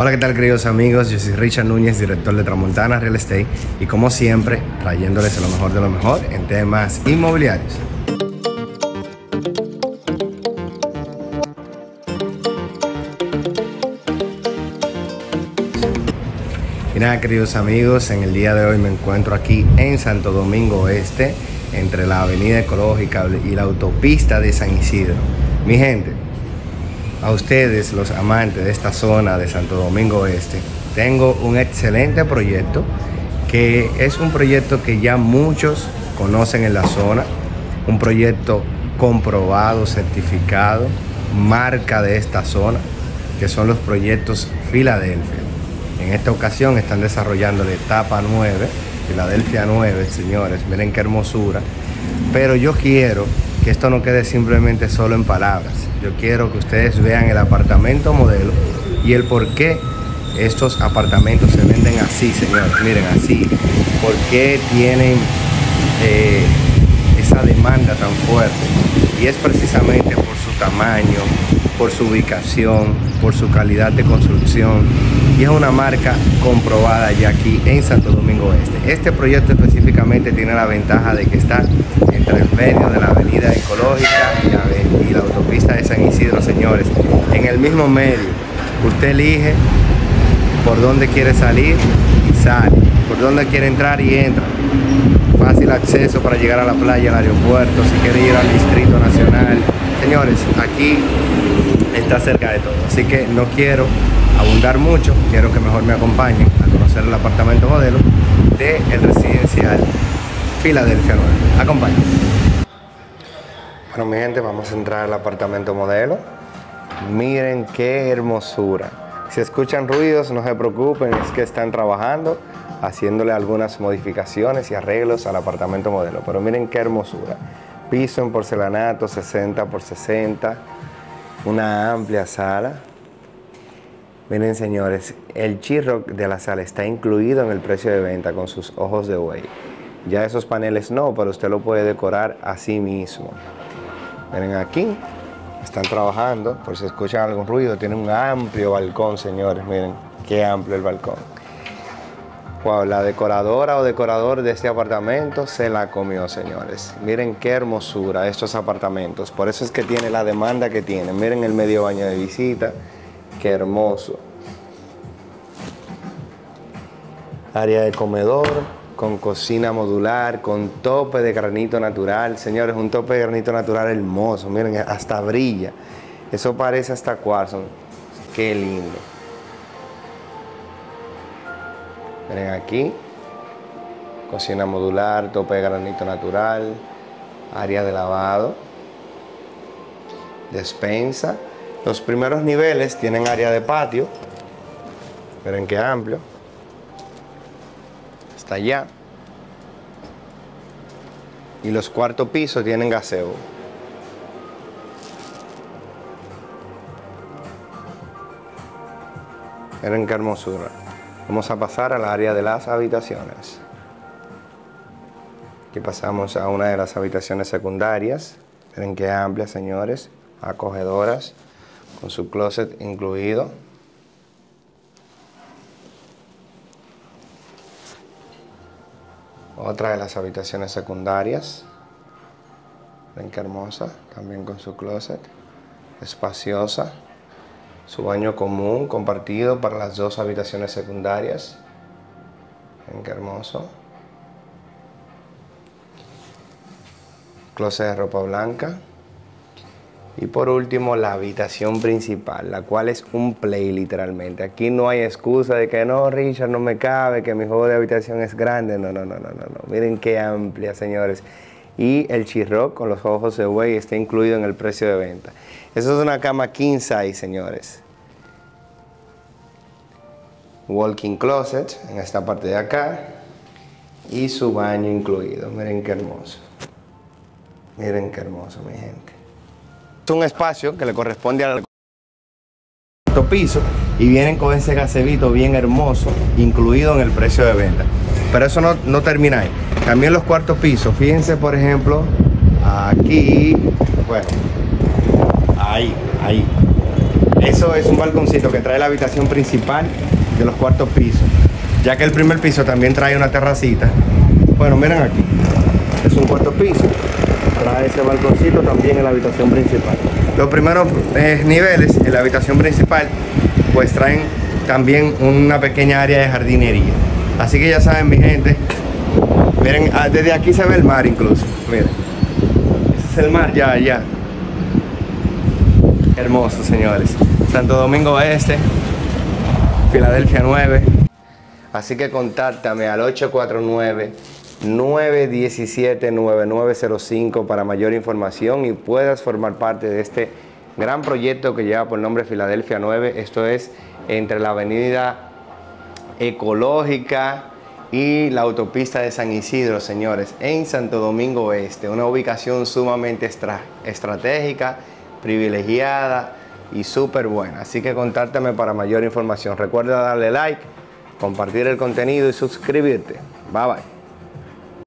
Hola, ¿qué tal queridos amigos? Yo soy Richard Núñez, director de Tramontana Real Estate y como siempre, trayéndoles lo mejor de lo mejor en temas inmobiliarios. Y nada, queridos amigos, en el día de hoy me encuentro aquí en Santo Domingo Este, entre la Avenida Ecológica y la autopista de San Isidro. Mi gente, a ustedes, los amantes de esta zona de Santo Domingo Este, tengo un excelente proyecto que es un proyecto que ya muchos conocen en la zona, un proyecto comprobado, certificado, marca de esta zona, que son los proyectos Filadelfia. En esta ocasión están desarrollando la etapa 9, Filadelfia 9, señores, miren qué hermosura. Pero yo quiero que esto no quede simplemente solo en palabras. Yo quiero que ustedes vean el apartamento modelo y el por qué estos apartamentos se venden así, señores. Miren, así. ¿Por qué tienen eh, esa demanda tan fuerte? Y es precisamente por su tamaño, por su ubicación, por su calidad de construcción. Y es una marca comprobada ya aquí en Santo Domingo Este. Este proyecto específicamente tiene la ventaja de que está entre el medio de la avenida ecológica y la, autopista de San Isidro, señores. En el mismo medio, usted elige por dónde quiere salir y sale, por dónde quiere entrar y entra. Fácil acceso para llegar a la playa, al aeropuerto, si quiere ir al Distrito Nacional. Señores, aquí está cerca de todo, así que no quiero abundar mucho, quiero que mejor me acompañen a conocer el apartamento modelo de el residencial Filadelfia 9. Acompáñenme. Bueno, mi gente, vamos a entrar al apartamento modelo. Miren qué hermosura. Si escuchan ruidos, no se preocupen, es que están trabajando, haciéndole algunas modificaciones y arreglos al apartamento modelo. Pero miren qué hermosura. Piso en porcelanato 60 por 60, una amplia sala. Miren señores, el chirro de la sala está incluido en el precio de venta con sus ojos de buey. Ya esos paneles no, pero usted lo puede decorar así mismo. Miren aquí, están trabajando, por si escuchan algún ruido, tiene un amplio balcón, señores, miren, qué amplio el balcón. Wow, la decoradora o decorador de este apartamento se la comió, señores. Miren qué hermosura estos apartamentos. Por eso es que tiene la demanda que tiene. Miren el medio baño de visita. Qué hermoso. Área de comedor con cocina modular, con tope de granito natural. Señores, un tope de granito natural hermoso. Miren, hasta brilla. Eso parece hasta cuarzo. Qué lindo. Miren aquí. Cocina modular, tope de granito natural. Área de lavado. Despensa. Los primeros niveles tienen área de patio. Miren qué amplio hasta allá. Y los cuartos pisos tienen gaseo. Miren qué hermosura. Vamos a pasar al área de las habitaciones. Aquí pasamos a una de las habitaciones secundarias. Miren qué amplias, señores. Acogedoras, con su closet incluido. Otra de las habitaciones secundarias. Ven qué hermosa, también con su closet. Espaciosa. Su baño común compartido para las dos habitaciones secundarias. Ven qué hermoso. Closet de ropa blanca. Y por último, la habitación principal, la cual es un play literalmente. Aquí no hay excusa de que no, Richard, no me cabe, que mi juego de habitación es grande. No, no, no, no. no. Miren qué amplia, señores. Y el chirro con los ojos de buey está incluido en el precio de venta. Eso es una cama king size, señores. Walking closet en esta parte de acá. Y su baño incluido. Miren qué hermoso. Miren qué hermoso, mi gente. Es un espacio que le corresponde al cuarto piso y vienen con ese gazebito bien hermoso incluido en el precio de venta. Pero eso no, no termina ahí. También los cuartos pisos. Fíjense, por ejemplo, aquí, bueno, ahí, ahí. Eso es un balconcito que trae la habitación principal de los cuartos pisos. Ya que el primer piso también trae una terracita. Bueno, miren aquí. Es un cuarto piso. Trae ese balconcito también en la habitación principal. Los primeros eh, niveles en la habitación principal pues traen también una pequeña área de jardinería. Así que ya saben mi gente. Miren, ah, desde aquí se ve el mar incluso. Miren. Ese es el mar ya, ya. Hermoso, señores. Santo Domingo Oeste, Filadelfia 9. Así que contáctame al 849-917-9905 para mayor información y puedas formar parte de este gran proyecto que lleva por nombre Filadelfia 9. Esto es entre la avenida ecológica y la autopista de San Isidro, señores, en Santo Domingo Oeste. Una ubicación sumamente estratégica privilegiada y súper buena. Así que contáctame para mayor información. Recuerda darle like, compartir el contenido y suscribirte. Bye bye.